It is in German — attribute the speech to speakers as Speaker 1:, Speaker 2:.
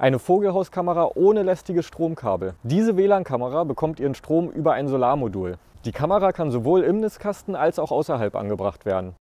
Speaker 1: Eine Vogelhauskamera ohne lästige Stromkabel. Diese WLAN-Kamera bekommt ihren Strom über ein Solarmodul. Die Kamera kann sowohl im Nistkasten als auch außerhalb angebracht werden.